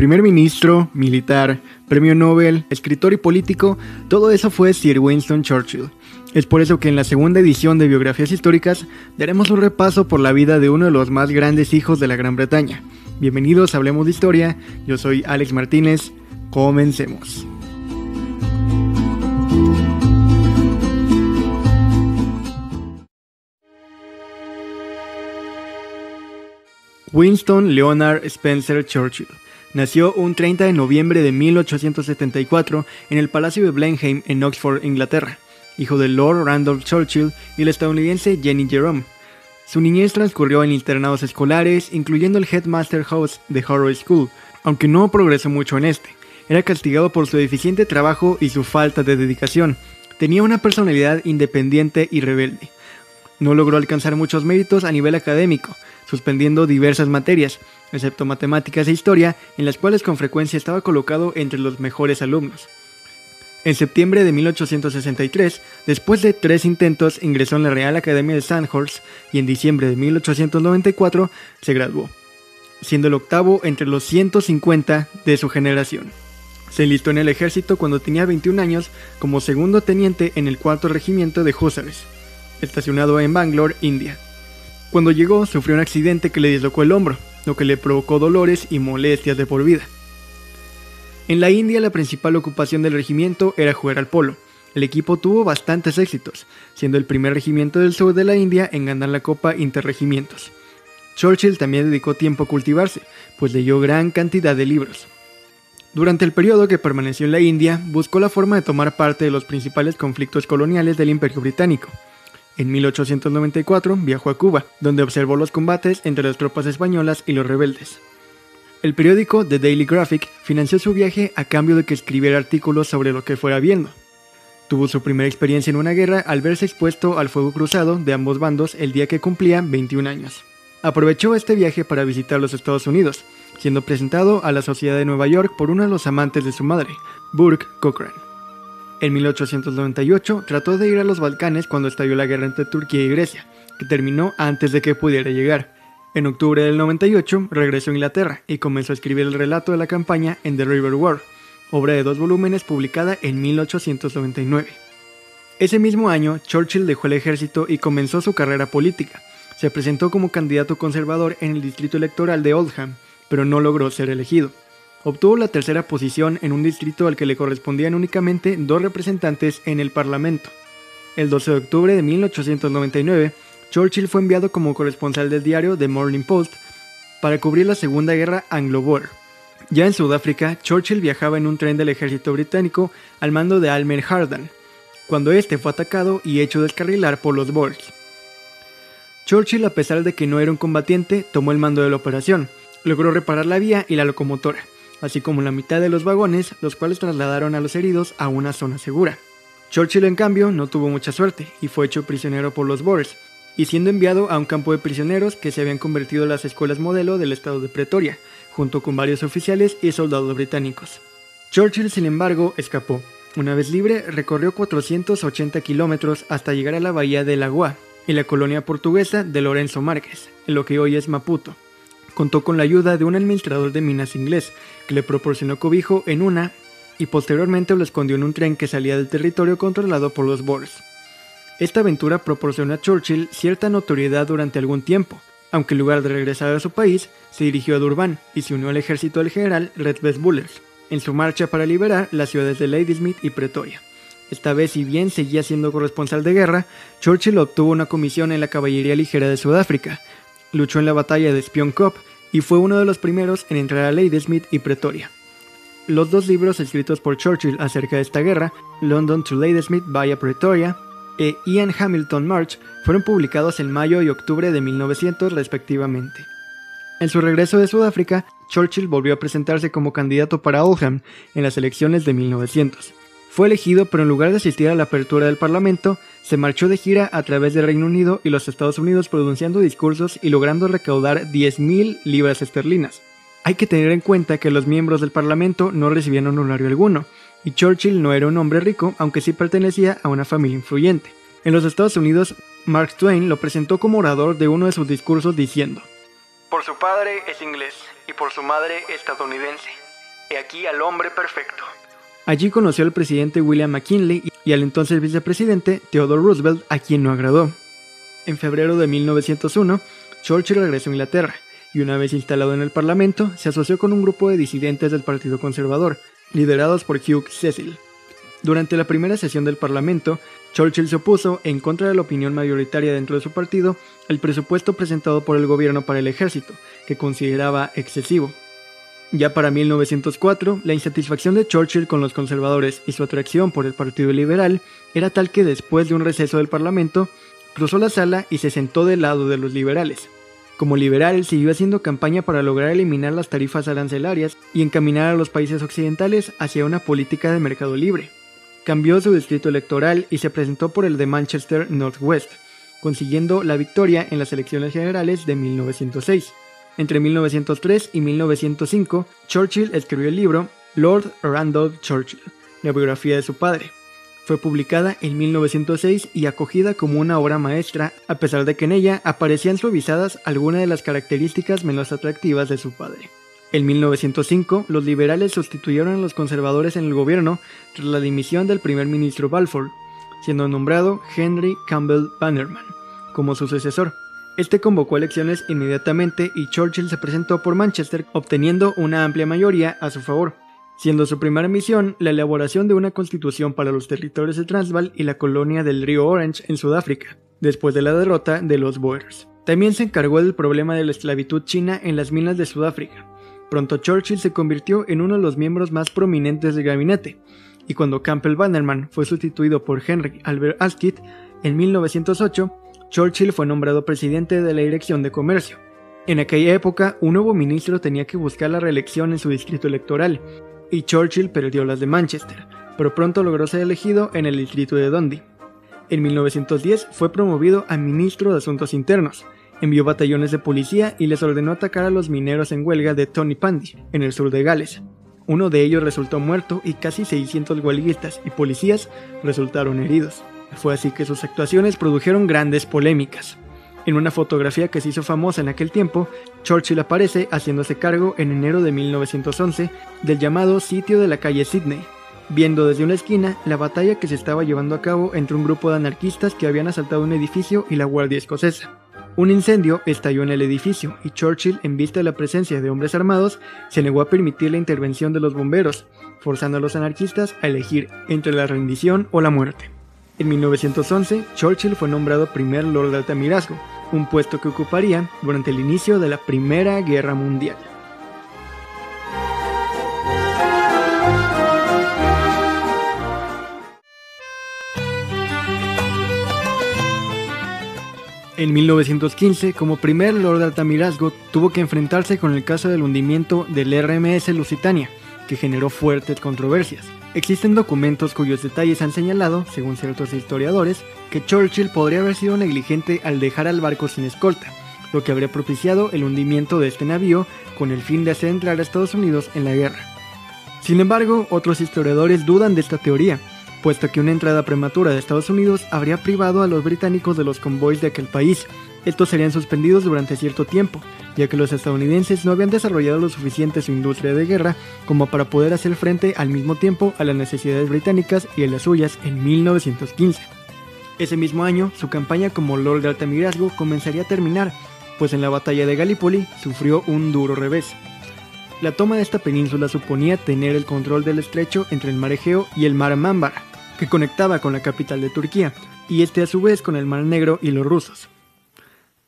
Primer ministro, militar, premio Nobel, escritor y político, todo eso fue Sir Winston Churchill. Es por eso que en la segunda edición de Biografías Históricas daremos un repaso por la vida de uno de los más grandes hijos de la Gran Bretaña. Bienvenidos a Hablemos de Historia, yo soy Alex Martínez, comencemos. Winston Leonard Spencer Churchill nació un 30 de noviembre de 1874 en el Palacio de Blenheim en Oxford, Inglaterra hijo de Lord Randolph Churchill y la estadounidense Jenny Jerome. Su niñez transcurrió en internados escolares, incluyendo el Headmaster House de Harrow School, aunque no progresó mucho en este. Era castigado por su deficiente trabajo y su falta de dedicación. Tenía una personalidad independiente y rebelde. No logró alcanzar muchos méritos a nivel académico, suspendiendo diversas materias, excepto matemáticas e historia, en las cuales con frecuencia estaba colocado entre los mejores alumnos. En septiembre de 1863, después de tres intentos, ingresó en la Real Academia de Sandhurst y en diciembre de 1894 se graduó, siendo el octavo entre los 150 de su generación. Se enlistó en el ejército cuando tenía 21 años como segundo teniente en el cuarto regimiento de Hussars, estacionado en Bangalore, India. Cuando llegó, sufrió un accidente que le dislocó el hombro, lo que le provocó dolores y molestias de por vida. En la India la principal ocupación del regimiento era jugar al polo. El equipo tuvo bastantes éxitos, siendo el primer regimiento del sur de la India en ganar la Copa Interregimientos. Churchill también dedicó tiempo a cultivarse, pues leyó gran cantidad de libros. Durante el periodo que permaneció en la India, buscó la forma de tomar parte de los principales conflictos coloniales del Imperio Británico. En 1894 viajó a Cuba, donde observó los combates entre las tropas españolas y los rebeldes. El periódico The Daily Graphic financió su viaje a cambio de que escribiera artículos sobre lo que fuera viendo. Tuvo su primera experiencia en una guerra al verse expuesto al fuego cruzado de ambos bandos el día que cumplía 21 años. Aprovechó este viaje para visitar los Estados Unidos, siendo presentado a la Sociedad de Nueva York por uno de los amantes de su madre, Burke Cochran. En 1898 trató de ir a los Balcanes cuando estalló la guerra entre Turquía y Grecia, que terminó antes de que pudiera llegar. En octubre del 98 regresó a Inglaterra y comenzó a escribir el relato de la campaña en The River War, obra de dos volúmenes publicada en 1899. Ese mismo año, Churchill dejó el ejército y comenzó su carrera política. Se presentó como candidato conservador en el distrito electoral de Oldham, pero no logró ser elegido. Obtuvo la tercera posición en un distrito al que le correspondían únicamente dos representantes en el Parlamento. El 12 de octubre de 1899, Churchill fue enviado como corresponsal del diario The Morning Post para cubrir la Segunda Guerra Anglo-Boer. Ya en Sudáfrica, Churchill viajaba en un tren del ejército británico al mando de Almer Hardan, cuando este fue atacado y hecho descarrilar por los Boers. Churchill, a pesar de que no era un combatiente, tomó el mando de la operación, logró reparar la vía y la locomotora, así como la mitad de los vagones, los cuales trasladaron a los heridos a una zona segura. Churchill, en cambio, no tuvo mucha suerte y fue hecho prisionero por los Boers, y siendo enviado a un campo de prisioneros que se habían convertido en las escuelas modelo del estado de Pretoria, junto con varios oficiales y soldados británicos. Churchill, sin embargo, escapó. Una vez libre, recorrió 480 kilómetros hasta llegar a la bahía de Lagoa, en la colonia portuguesa de Lorenzo Márquez, en lo que hoy es Maputo. Contó con la ayuda de un administrador de minas inglés, que le proporcionó cobijo en una y posteriormente lo escondió en un tren que salía del territorio controlado por los Boers. Esta aventura proporcionó a Churchill cierta notoriedad durante algún tiempo, aunque en lugar de regresar a su país, se dirigió a Durban y se unió al ejército del general Redvest Bullers, en su marcha para liberar las ciudades de Ladysmith y Pretoria. Esta vez, si bien seguía siendo corresponsal de guerra, Churchill obtuvo una comisión en la caballería ligera de Sudáfrica, luchó en la batalla de Spion Kop y fue uno de los primeros en entrar a Ladysmith y Pretoria. Los dos libros escritos por Churchill acerca de esta guerra, London to Ladysmith via Pretoria e Ian Hamilton March fueron publicados en mayo y octubre de 1900 respectivamente. En su regreso de Sudáfrica, Churchill volvió a presentarse como candidato para Oldham en las elecciones de 1900. Fue elegido, pero en lugar de asistir a la apertura del Parlamento, se marchó de gira a través del Reino Unido y los Estados Unidos pronunciando discursos y logrando recaudar 10.000 libras esterlinas. Hay que tener en cuenta que los miembros del Parlamento no recibían honorario alguno, y Churchill no era un hombre rico, aunque sí pertenecía a una familia influyente. En los Estados Unidos, Mark Twain lo presentó como orador de uno de sus discursos diciendo, Por su padre es inglés y por su madre estadounidense. He aquí al hombre perfecto. Allí conoció al presidente William McKinley y al entonces vicepresidente Theodore Roosevelt, a quien no agradó. En febrero de 1901, Churchill regresó a Inglaterra y una vez instalado en el Parlamento, se asoció con un grupo de disidentes del Partido Conservador, liderados por Hugh Cecil. Durante la primera sesión del Parlamento, Churchill se opuso, en contra de la opinión mayoritaria dentro de su partido, al presupuesto presentado por el gobierno para el ejército, que consideraba excesivo. Ya para 1904, la insatisfacción de Churchill con los conservadores y su atracción por el Partido Liberal era tal que después de un receso del Parlamento, cruzó la sala y se sentó del lado de los liberales. Como liberal, siguió haciendo campaña para lograr eliminar las tarifas arancelarias y encaminar a los países occidentales hacia una política de mercado libre. Cambió su distrito electoral y se presentó por el de Manchester Northwest, consiguiendo la victoria en las elecciones generales de 1906. Entre 1903 y 1905, Churchill escribió el libro Lord Randolph Churchill, la biografía de su padre, fue publicada en 1906 y acogida como una obra maestra, a pesar de que en ella aparecían suavizadas algunas de las características menos atractivas de su padre. En 1905, los liberales sustituyeron a los conservadores en el gobierno tras la dimisión del primer ministro Balfour, siendo nombrado Henry Campbell Bannerman como su sucesor. Este convocó elecciones inmediatamente y Churchill se presentó por Manchester, obteniendo una amplia mayoría a su favor siendo su primera misión la elaboración de una constitución para los territorios de Transvaal y la colonia del río Orange en Sudáfrica, después de la derrota de los Boers. También se encargó del problema de la esclavitud china en las minas de Sudáfrica. Pronto Churchill se convirtió en uno de los miembros más prominentes del gabinete, y cuando Campbell Bannerman fue sustituido por Henry Albert Asquith en 1908, Churchill fue nombrado presidente de la Dirección de Comercio. En aquella época, un nuevo ministro tenía que buscar la reelección en su distrito electoral, y Churchill perdió las de Manchester, pero pronto logró ser elegido en el distrito de Dundee. En 1910 fue promovido a ministro de Asuntos Internos, envió batallones de policía y les ordenó atacar a los mineros en huelga de Tony Pandy, en el sur de Gales. Uno de ellos resultó muerto y casi 600 huelguistas y policías resultaron heridos. Fue así que sus actuaciones produjeron grandes polémicas. En una fotografía que se hizo famosa en aquel tiempo, Churchill aparece haciéndose cargo en enero de 1911 del llamado sitio de la calle Sydney, viendo desde una esquina la batalla que se estaba llevando a cabo entre un grupo de anarquistas que habían asaltado un edificio y la Guardia Escocesa. Un incendio estalló en el edificio y Churchill, en vista de la presencia de hombres armados, se negó a permitir la intervención de los bomberos, forzando a los anarquistas a elegir entre la rendición o la muerte. En 1911, Churchill fue nombrado primer Lord de Altamirasgo, un puesto que ocuparía durante el inicio de la Primera Guerra Mundial. En 1915, como primer Lord de Altamirasgo, tuvo que enfrentarse con el caso del hundimiento del RMS Lusitania, que generó fuertes controversias. Existen documentos cuyos detalles han señalado, según ciertos historiadores, que Churchill podría haber sido negligente al dejar al barco sin escolta, lo que habría propiciado el hundimiento de este navío con el fin de hacer entrar a Estados Unidos en la guerra. Sin embargo, otros historiadores dudan de esta teoría, puesto que una entrada prematura de Estados Unidos habría privado a los británicos de los convoys de aquel país. Estos serían suspendidos durante cierto tiempo, ya que los estadounidenses no habían desarrollado lo suficiente su industria de guerra como para poder hacer frente al mismo tiempo a las necesidades británicas y a las suyas en 1915. Ese mismo año, su campaña como Lord de comenzaría a terminar, pues en la batalla de Gallipoli sufrió un duro revés. La toma de esta península suponía tener el control del estrecho entre el mar Egeo y el mar Mámbara, que conectaba con la capital de Turquía, y este a su vez con el mar Negro y los rusos.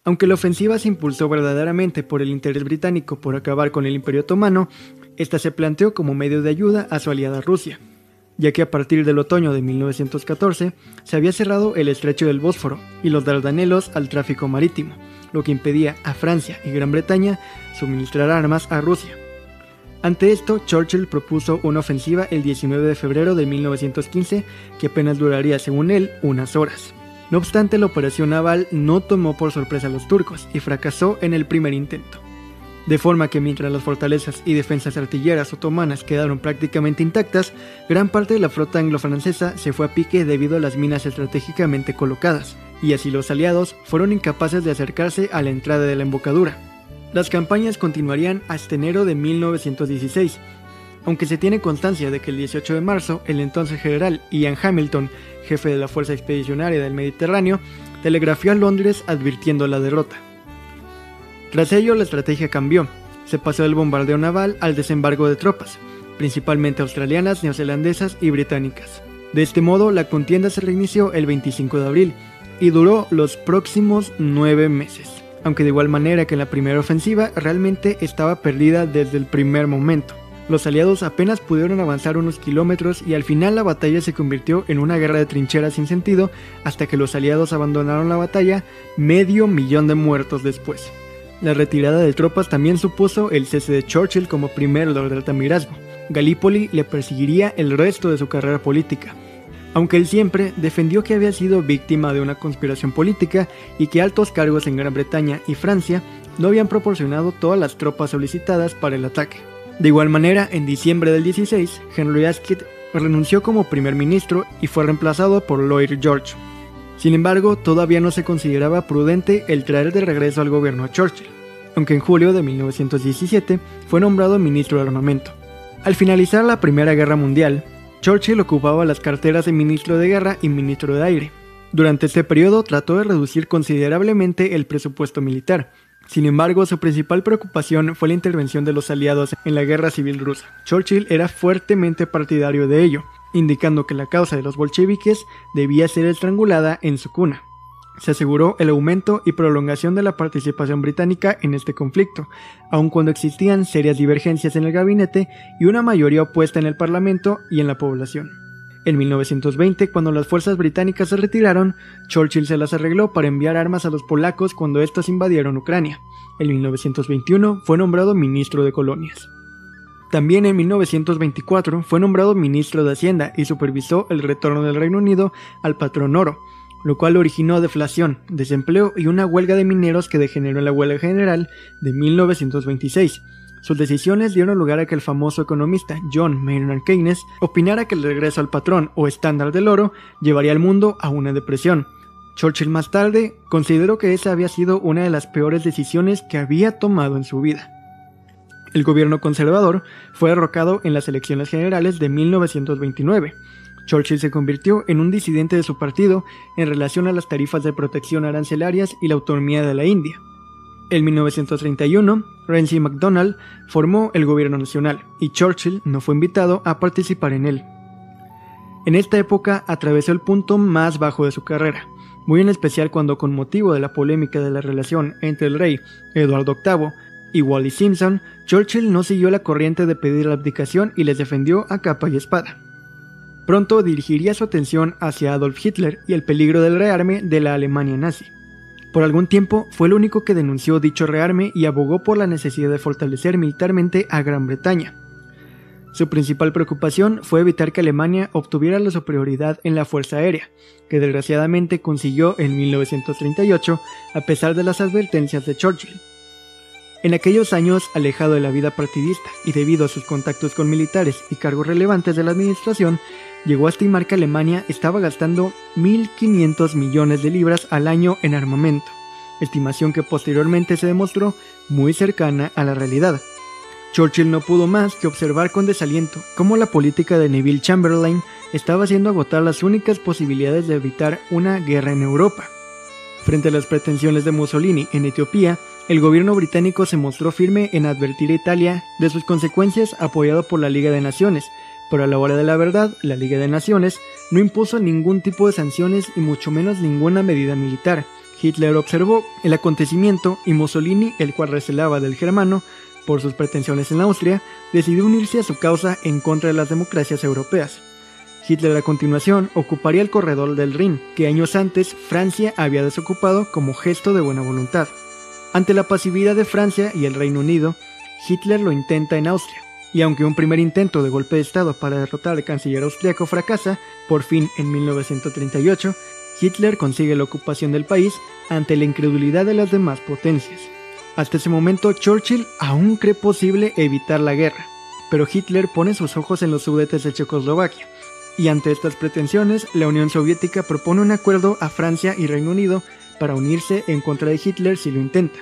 Aunque la ofensiva se impulsó verdaderamente por el interés británico por acabar con el Imperio Otomano, esta se planteó como medio de ayuda a su aliada Rusia, ya que a partir del otoño de 1914 se había cerrado el estrecho del Bósforo y los Dardanelos al tráfico marítimo, lo que impedía a Francia y Gran Bretaña suministrar armas a Rusia. Ante esto, Churchill propuso una ofensiva el 19 de febrero de 1915 que apenas duraría, según él, unas horas. No obstante, la operación naval no tomó por sorpresa a los turcos y fracasó en el primer intento. De forma que mientras las fortalezas y defensas artilleras otomanas quedaron prácticamente intactas, gran parte de la flota anglo-francesa se fue a pique debido a las minas estratégicamente colocadas, y así los aliados fueron incapaces de acercarse a la entrada de la embocadura. Las campañas continuarían hasta enero de 1916, aunque se tiene constancia de que el 18 de marzo el entonces general Ian Hamilton, jefe de la Fuerza Expedicionaria del Mediterráneo, telegrafió a Londres advirtiendo la derrota. Tras ello la estrategia cambió, se pasó del bombardeo naval al desembarco de tropas, principalmente australianas, neozelandesas y británicas. De este modo, la contienda se reinició el 25 de abril y duró los próximos nueve meses, aunque de igual manera que en la primera ofensiva realmente estaba perdida desde el primer momento. Los aliados apenas pudieron avanzar unos kilómetros y al final la batalla se convirtió en una guerra de trincheras sin sentido hasta que los aliados abandonaron la batalla medio millón de muertos después. La retirada de tropas también supuso el cese de Churchill como primer lord del Altamirasgo. Gallipoli le perseguiría el resto de su carrera política, aunque él siempre defendió que había sido víctima de una conspiración política y que altos cargos en Gran Bretaña y Francia no habían proporcionado todas las tropas solicitadas para el ataque. De igual manera, en diciembre del 16, Henry Asquith renunció como primer ministro y fue reemplazado por Lloyd George. Sin embargo, todavía no se consideraba prudente el traer de regreso al gobierno a Churchill, aunque en julio de 1917 fue nombrado ministro de armamento. Al finalizar la Primera Guerra Mundial, Churchill ocupaba las carteras de ministro de guerra y ministro de aire. Durante este periodo trató de reducir considerablemente el presupuesto militar, sin embargo, su principal preocupación fue la intervención de los aliados en la guerra civil rusa. Churchill era fuertemente partidario de ello, indicando que la causa de los bolcheviques debía ser estrangulada en su cuna. Se aseguró el aumento y prolongación de la participación británica en este conflicto, aun cuando existían serias divergencias en el gabinete y una mayoría opuesta en el Parlamento y en la población. En 1920, cuando las fuerzas británicas se retiraron, Churchill se las arregló para enviar armas a los polacos cuando estos invadieron Ucrania. En 1921 fue nombrado ministro de colonias. También en 1924 fue nombrado ministro de Hacienda y supervisó el retorno del Reino Unido al patrón oro, lo cual originó deflación, desempleo y una huelga de mineros que degeneró en la huelga general de 1926 sus decisiones dieron lugar a que el famoso economista John Maynard Keynes opinara que el regreso al patrón o estándar del oro llevaría al mundo a una depresión. Churchill más tarde consideró que esa había sido una de las peores decisiones que había tomado en su vida. El gobierno conservador fue derrocado en las elecciones generales de 1929. Churchill se convirtió en un disidente de su partido en relación a las tarifas de protección arancelarias y la autonomía de la India. En 1931, Ramsay MacDonald formó el gobierno nacional y Churchill no fue invitado a participar en él. En esta época atravesó el punto más bajo de su carrera, muy en especial cuando con motivo de la polémica de la relación entre el rey Eduardo VIII y Wally Simpson, Churchill no siguió la corriente de pedir la abdicación y les defendió a capa y espada. Pronto dirigiría su atención hacia Adolf Hitler y el peligro del rearme de la Alemania nazi. Por algún tiempo fue el único que denunció dicho rearme y abogó por la necesidad de fortalecer militarmente a Gran Bretaña. Su principal preocupación fue evitar que Alemania obtuviera la superioridad en la Fuerza Aérea, que desgraciadamente consiguió en 1938 a pesar de las advertencias de Churchill. En aquellos años, alejado de la vida partidista y debido a sus contactos con militares y cargos relevantes de la administración, llegó a estimar que Alemania estaba gastando 1.500 millones de libras al año en armamento, estimación que posteriormente se demostró muy cercana a la realidad. Churchill no pudo más que observar con desaliento cómo la política de Neville Chamberlain estaba haciendo agotar las únicas posibilidades de evitar una guerra en Europa. Frente a las pretensiones de Mussolini en Etiopía, el gobierno británico se mostró firme en advertir a Italia de sus consecuencias apoyado por la Liga de Naciones, pero a la hora de la verdad, la Liga de Naciones no impuso ningún tipo de sanciones y mucho menos ninguna medida militar. Hitler observó el acontecimiento y Mussolini, el cual recelaba del germano por sus pretensiones en Austria, decidió unirse a su causa en contra de las democracias europeas. Hitler a continuación ocuparía el corredor del Rin, que años antes Francia había desocupado como gesto de buena voluntad. Ante la pasividad de Francia y el Reino Unido, Hitler lo intenta en Austria, y aunque un primer intento de golpe de Estado para derrotar al canciller austriaco fracasa, por fin en 1938, Hitler consigue la ocupación del país ante la incredulidad de las demás potencias. Hasta ese momento Churchill aún cree posible evitar la guerra, pero Hitler pone sus ojos en los sudetes de Checoslovaquia, y ante estas pretensiones la Unión Soviética propone un acuerdo a Francia y Reino Unido para unirse en contra de Hitler si lo intenta.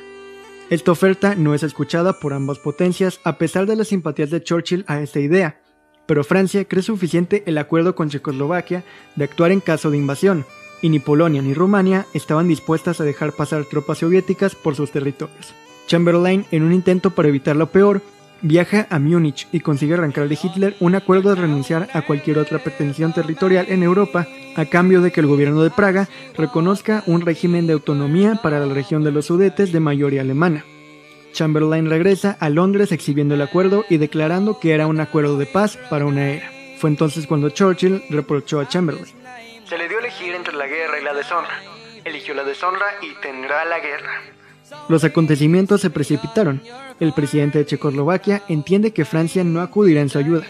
Esta oferta no es escuchada por ambas potencias a pesar de las simpatías de Churchill a esta idea, pero Francia cree suficiente el acuerdo con Checoslovaquia de actuar en caso de invasión, y ni Polonia ni Rumania estaban dispuestas a dejar pasar tropas soviéticas por sus territorios. Chamberlain, en un intento para evitar lo peor, viaja a Múnich y consigue arrancar de Hitler un acuerdo de renunciar a cualquier otra pretensión territorial en Europa a cambio de que el gobierno de Praga reconozca un régimen de autonomía para la región de los Sudetes de mayoría alemana. Chamberlain regresa a Londres exhibiendo el acuerdo y declarando que era un acuerdo de paz para una era. Fue entonces cuando Churchill reprochó a Chamberlain. Se le dio a elegir entre la guerra y la deshonra. Eligió la deshonra y tendrá la guerra. Los acontecimientos se precipitaron. El presidente de Checoslovaquia entiende que Francia no acudirá en su ayuda.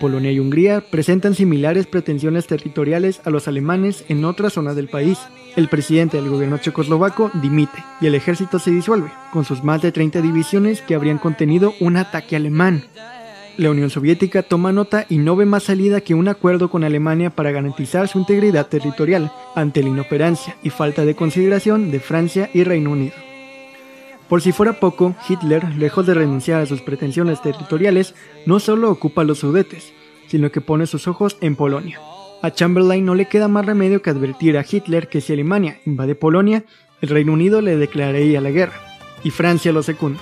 Polonia y Hungría presentan similares pretensiones territoriales a los alemanes en otras zonas del país. El presidente del gobierno checoslovaco dimite y el ejército se disuelve, con sus más de 30 divisiones que habrían contenido un ataque alemán. La Unión Soviética toma nota y no ve más salida que un acuerdo con Alemania para garantizar su integridad territorial ante la inoperancia y falta de consideración de Francia y Reino Unido. Por si fuera poco, Hitler, lejos de renunciar a sus pretensiones territoriales, no solo ocupa los Sudetes, sino que pone sus ojos en Polonia. A Chamberlain no le queda más remedio que advertir a Hitler que si Alemania invade Polonia, el Reino Unido le declararía la guerra, y Francia lo secunda.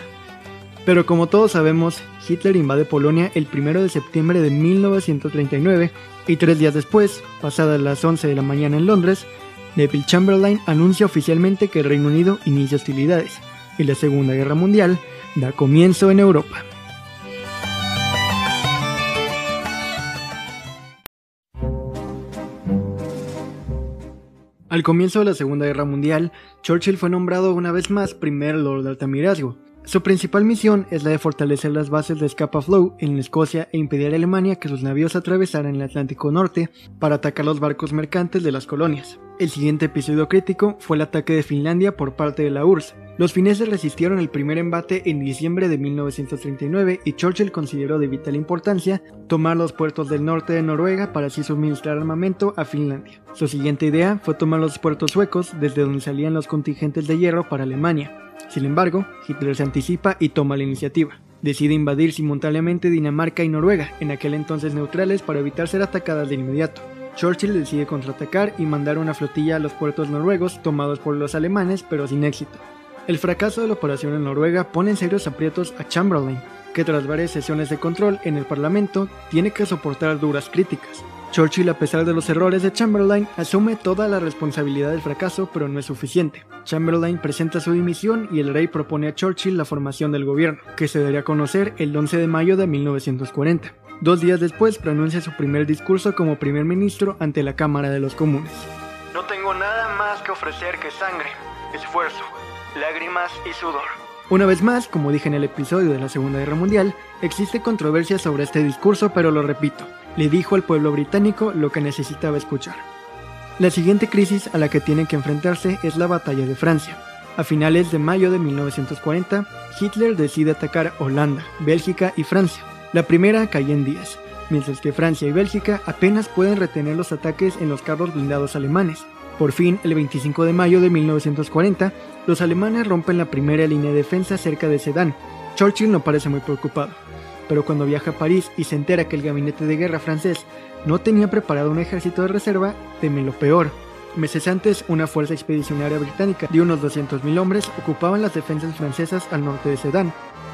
Pero como todos sabemos, Hitler invade Polonia el 1 de septiembre de 1939 y tres días después, pasadas las 11 de la mañana en Londres, Neville Chamberlain anuncia oficialmente que el Reino Unido inicia hostilidades y la Segunda Guerra Mundial da comienzo en Europa. Al comienzo de la Segunda Guerra Mundial, Churchill fue nombrado una vez más primer Lord de Altamirazgo. Su principal misión es la de fortalecer las bases de Scapa Flow en Escocia e impedir a Alemania que sus navíos atravesaran el Atlántico Norte para atacar los barcos mercantes de las colonias. El siguiente episodio crítico fue el ataque de Finlandia por parte de la URSS. Los fineses resistieron el primer embate en diciembre de 1939 y Churchill consideró de vital importancia tomar los puertos del norte de Noruega para así suministrar armamento a Finlandia. Su siguiente idea fue tomar los puertos suecos desde donde salían los contingentes de hierro para Alemania. Sin embargo, Hitler se anticipa y toma la iniciativa. Decide invadir simultáneamente Dinamarca y Noruega, en aquel entonces neutrales, para evitar ser atacadas de inmediato. Churchill decide contraatacar y mandar una flotilla a los puertos noruegos tomados por los alemanes pero sin éxito. El fracaso de la operación en Noruega pone en serios aprietos a Chamberlain, que tras varias sesiones de control en el Parlamento tiene que soportar duras críticas. Churchill, a pesar de los errores de Chamberlain, asume toda la responsabilidad del fracaso, pero no es suficiente. Chamberlain presenta su dimisión y el rey propone a Churchill la formación del gobierno, que se daría a conocer el 11 de mayo de 1940. Dos días después pronuncia su primer discurso como primer ministro ante la Cámara de los Comunes. No tengo nada más que ofrecer que sangre, esfuerzo, lágrimas y sudor. Una vez más, como dije en el episodio de la Segunda Guerra Mundial, existe controversia sobre este discurso, pero lo repito, le dijo al pueblo británico lo que necesitaba escuchar. La siguiente crisis a la que tienen que enfrentarse es la batalla de Francia. A finales de mayo de 1940, Hitler decide atacar Holanda, Bélgica y Francia. La primera cae en días, mientras que Francia y Bélgica apenas pueden retener los ataques en los carros blindados alemanes. Por fin, el 25 de mayo de 1940, los alemanes rompen la primera línea de defensa cerca de Sedan. Churchill no parece muy preocupado, pero cuando viaja a París y se entera que el gabinete de guerra francés no tenía preparado un ejército de reserva, teme lo peor. Meses antes, una fuerza expedicionaria británica de unos 200.000 hombres ocupaban las defensas francesas al norte de Sedan,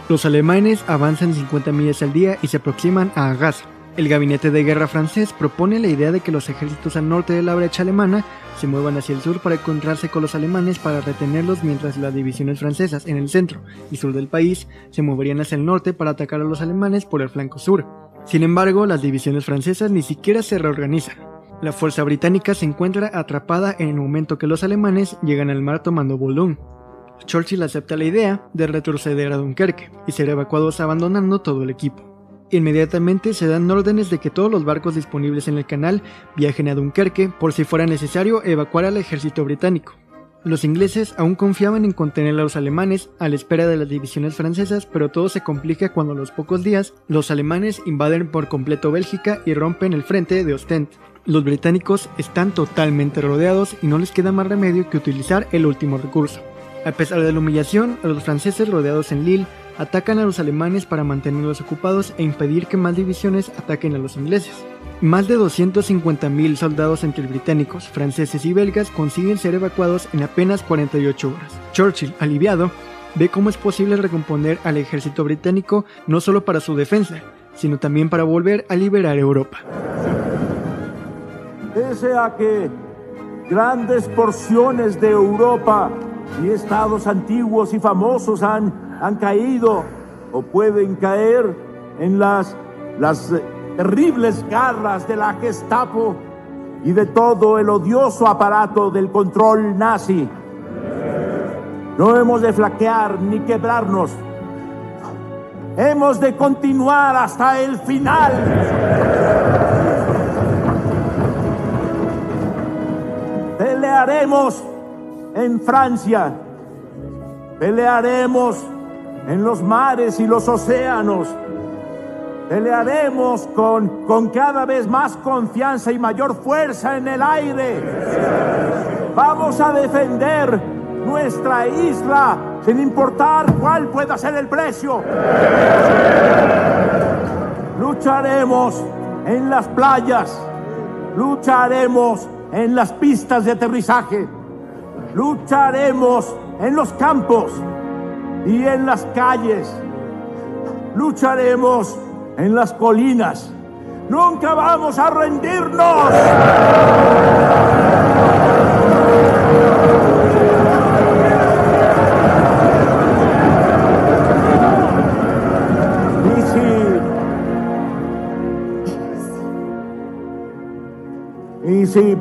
los alemanes avanzan 50 millas al día y se aproximan a Gaza. El gabinete de guerra francés propone la idea de que los ejércitos al norte de la brecha alemana se muevan hacia el sur para encontrarse con los alemanes para retenerlos mientras las divisiones francesas en el centro y sur del país se moverían hacia el norte para atacar a los alemanes por el flanco sur. Sin embargo, las divisiones francesas ni siquiera se reorganizan. La fuerza británica se encuentra atrapada en el momento que los alemanes llegan al mar tomando Boulogne. Churchill acepta la idea de retroceder a Dunkerque y ser evacuados abandonando todo el equipo. Inmediatamente se dan órdenes de que todos los barcos disponibles en el canal viajen a Dunkerque por si fuera necesario evacuar al ejército británico. Los ingleses aún confiaban en contener a los alemanes a la espera de las divisiones francesas, pero todo se complica cuando a los pocos días los alemanes invaden por completo Bélgica y rompen el frente de Ostend. Los británicos están totalmente rodeados y no les queda más remedio que utilizar el último recurso, A pesar de la humillación, los franceses rodeados en Lille atacan a los alemanes para mantenerlos ocupados e impedir que más divisiones ataquen a los ingleses. Más de 250.000 soldados entre británicos, franceses y belgas consiguen ser evacuados en apenas 48 horas. Churchill, aliviado, ve cómo es posible recomponer al ejército británico no solo para su defensa, sino también para volver a liberar Europa. Pese a que grandes porciones de Europa y estados antiguos y famosos han, han caído o pueden caer en las, las terribles garras de la Gestapo y de todo el odioso aparato del control nazi. No hemos de flaquear ni quebrarnos. Hemos de continuar hasta el final. Pelearemos en Francia. Pelearemos en los mares y los océanos. Pelearemos con, con cada vez más confianza y mayor fuerza en el aire. Vamos a defender nuestra isla sin importar cuál pueda ser el precio. Lucharemos en las playas, lucharemos en las pistas de aterrizaje, lucharemos en los campos y en las calles, lucharemos en las colinas. Nunca vamos a rendirnos. Y si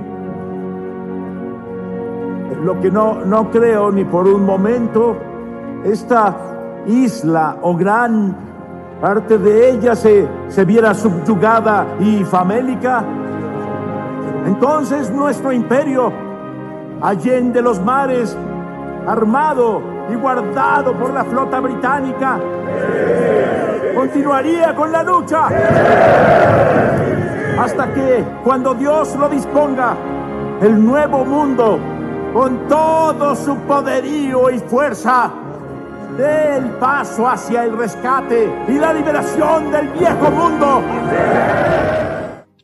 lo que no, no creo ni por un momento, esta isla o gran parte de ella se, se viera subyugada y famélica, entonces nuestro imperio, allende los mares, armado y guardado por la flota británica, continuaría con la lucha hasta que, cuando Dios lo disponga, el nuevo mundo, con todo su poderío y fuerza, dé el paso hacia el rescate y la liberación del viejo mundo.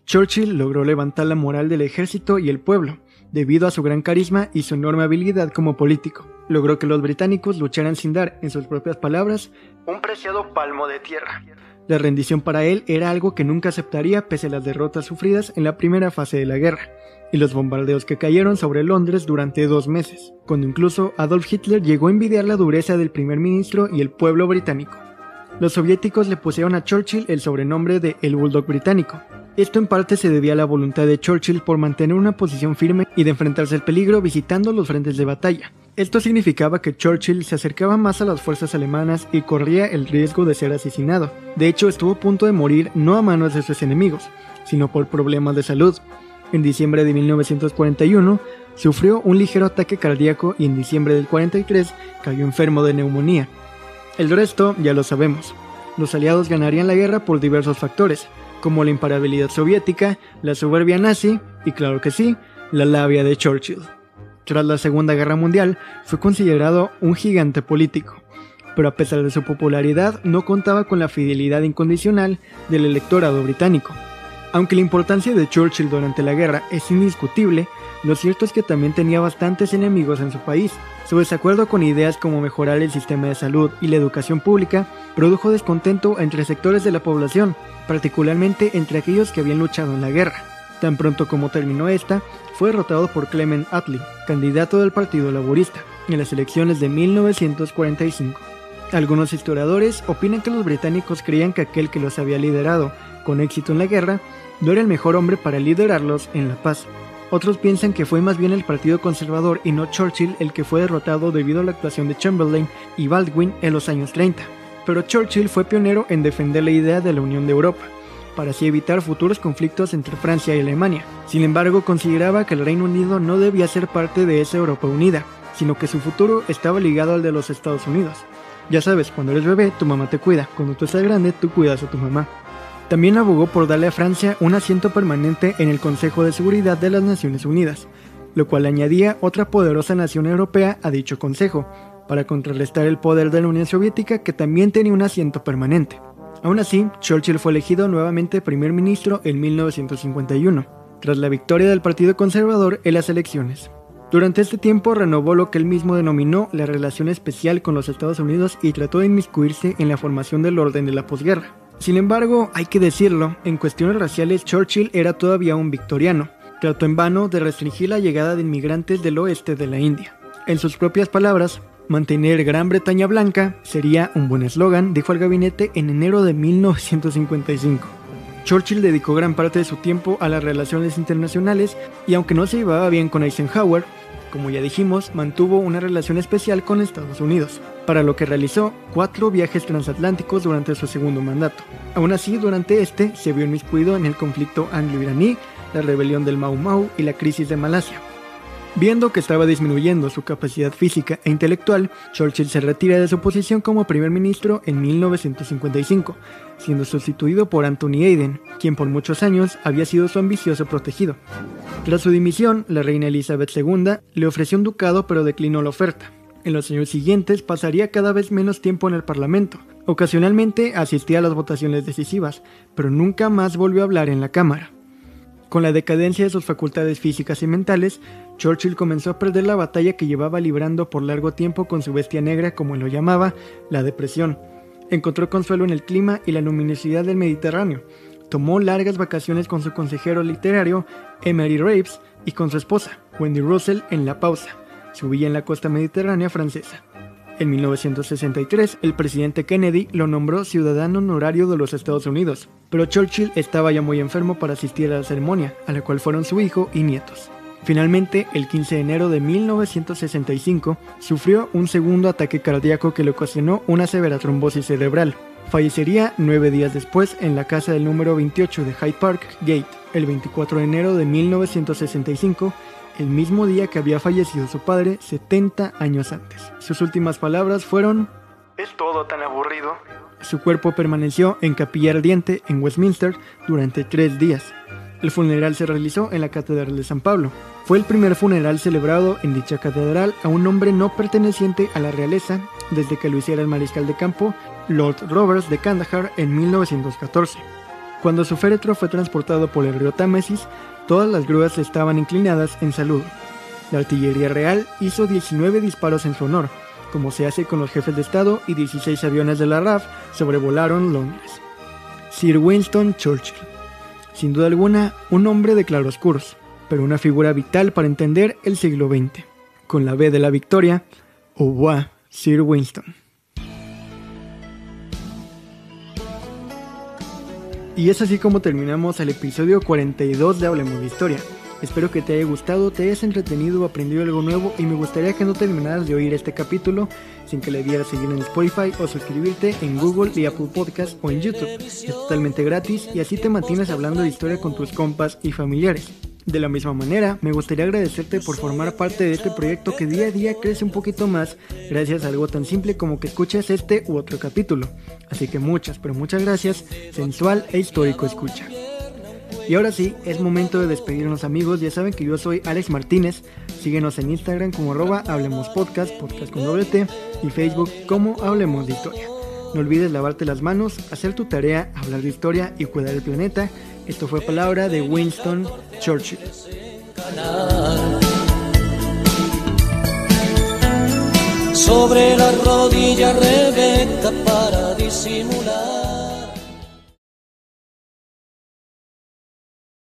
Churchill logró levantar la moral del ejército y el pueblo, debido a su gran carisma y su enorme habilidad como político. Logró que los británicos lucharan sin dar, en sus propias palabras, un preciado palmo de tierra. La rendición para él era algo que nunca aceptaría pese a las derrotas sufridas en la primera fase de la guerra, y los bombardeos que cayeron sobre Londres durante dos meses, cuando incluso Adolf Hitler llegó a envidiar la dureza del primer ministro y el pueblo británico. Los soviéticos le pusieron a Churchill el sobrenombre de El Bulldog británico. Esto en parte se debía a la voluntad de Churchill por mantener una posición firme y de enfrentarse al peligro visitando los frentes de batalla, esto significaba que Churchill se acercaba más a las fuerzas alemanas y corría el riesgo de ser asesinado. De hecho, estuvo a punto de morir no a manos de sus enemigos, sino por problemas de salud. En diciembre de 1941 sufrió un ligero ataque cardíaco y en diciembre del 43 cayó enfermo de neumonía. El resto ya lo sabemos. Los aliados ganarían la guerra por diversos factores, como la imparabilidad soviética, la soberbia nazi y, claro que sí, la labia de Churchill tras la Segunda Guerra Mundial, fue considerado un gigante político, pero a pesar de su popularidad no contaba con la fidelidad incondicional del electorado británico. Aunque la importancia de Churchill durante la guerra es indiscutible, lo cierto es que también tenía bastantes enemigos en su país. Su desacuerdo con ideas como mejorar el sistema de salud y la educación pública produjo descontento entre sectores de la población, particularmente entre aquellos que habían luchado en la guerra. Tan pronto como terminó esta, fue derrotado por Clement Attlee, candidato del Partido Laborista, en las elecciones de 1945. Algunos historiadores opinan que los británicos creían que aquel que los había liderado con éxito en la guerra no era el mejor hombre para liderarlos en la paz. Otros piensan que fue más bien el Partido Conservador y no Churchill el que fue derrotado debido a la actuación de Chamberlain y Baldwin en los años 30. Pero Churchill fue pionero en defender la idea de la Unión de Europa, para así evitar futuros conflictos entre Francia y Alemania. Sin embargo, consideraba que el Reino Unido no debía ser parte de esa Europa unida, sino que su futuro estaba ligado al de los Estados Unidos. Ya sabes, cuando eres bebé, tu mamá te cuida, cuando tú estás grande, tú cuidas a tu mamá. También abogó por darle a Francia un asiento permanente en el Consejo de Seguridad de las Naciones Unidas, lo cual añadía otra poderosa nación europea a dicho consejo, para contrarrestar el poder de la Unión Soviética que también tenía un asiento permanente. Aún así, Churchill fue elegido nuevamente primer ministro en 1951, tras la victoria del Partido Conservador en las elecciones. Durante este tiempo renovó lo que él mismo denominó la relación especial con los Estados Unidos y trató de inmiscuirse en la formación del orden de la posguerra. Sin embargo, hay que decirlo, en cuestiones raciales Churchill era todavía un victoriano. Trató en vano de restringir la llegada de inmigrantes del oeste de la India. En sus propias palabras, mantener Gran Bretaña blanca sería un buen eslogan, dijo al gabinete en enero de 1955. Churchill dedicó gran parte de su tiempo a las relaciones internacionales y aunque no se llevaba bien con Eisenhower, como ya dijimos, mantuvo una relación especial con Estados Unidos, para lo que realizó cuatro viajes transatlánticos durante su segundo mandato. Aún así, durante este se vio inmiscuido en el conflicto anglo-iraní, la rebelión del Mau Mau y la crisis de Malasia. Viendo que estaba disminuyendo su capacidad física e intelectual, Churchill se retira de su posición como primer ministro en 1955, siendo sustituido por Anthony Eden, quien por muchos años había sido su ambicioso protegido. Tras su dimisión, la reina Elizabeth II le ofreció un ducado pero declinó la oferta. En los años siguientes pasaría cada vez menos tiempo en el Parlamento. Ocasionalmente asistía a las votaciones decisivas, pero nunca más volvió a hablar en la Cámara. Con la decadencia de sus facultades físicas y mentales, Churchill comenzó a perder la batalla que llevaba librando por largo tiempo con su bestia negra, como lo llamaba, la depresión. Encontró consuelo en el clima y la luminosidad del Mediterráneo. Tomó largas vacaciones con su consejero literario, Emery Raves, y con su esposa, Wendy Russell, en La Pausa, su villa en la costa mediterránea francesa. En 1963, el presidente Kennedy lo nombró ciudadano honorario de los Estados Unidos, pero Churchill estaba ya muy enfermo para asistir a la ceremonia, a la cual fueron su hijo y nietos. Finalmente, el 15 de enero de 1965, sufrió un segundo ataque cardíaco que le ocasionó una severa trombosis cerebral. Fallecería nueve días después en la casa del número 28 de Hyde Park Gate, el 24 de enero de 1965, el mismo día que había fallecido su padre 70 años antes. Sus últimas palabras fueron... Es todo tan aburrido. Su cuerpo permaneció en capilla ardiente en Westminster durante tres días. El funeral se realizó en la Catedral de San Pablo. Fue el primer funeral celebrado en dicha catedral a un hombre no perteneciente a la realeza desde que lo hiciera el mariscal de campo Lord Roberts de Kandahar en 1914. Cuando su féretro fue transportado por el río Támesis, Todas las grúas estaban inclinadas en saludo. La artillería real hizo 19 disparos en su honor, como se hace con los jefes de Estado, y 16 aviones de la RAF sobrevolaron Londres. Sir Winston Churchill. Sin duda alguna, un hombre de claroscuros, pero una figura vital para entender el siglo XX. Con la B de la victoria, revoir, Sir Winston. Y es así como terminamos el episodio 42 de Hablemos de Historia. Espero que te haya gustado, te hayas entretenido aprendido algo nuevo y me gustaría que no terminaras de oír este capítulo sin que le dieras seguir en Spotify o suscribirte en Google y Apple Podcast o en YouTube. Es totalmente gratis y así te mantienes hablando de historia con tus compas y familiares. De la misma manera, me gustaría agradecerte por formar parte de este proyecto que día a día crece un poquito más gracias a algo tan simple como que escuchas este u otro capítulo. Así que muchas, pero muchas gracias, sensual e histórico escucha. Y ahora sí, es momento de despedirnos amigos, ya saben que yo soy Alex Martínez, síguenos en Instagram como arroba Hablemos Podcast, podcast con doble T, y Facebook como Hablemos de Historia. No olvides lavarte las manos, hacer tu tarea, hablar de historia y cuidar el planeta. Esto fue palabra de Winston Churchill. Sobre la rodilla Rebeca para disimular.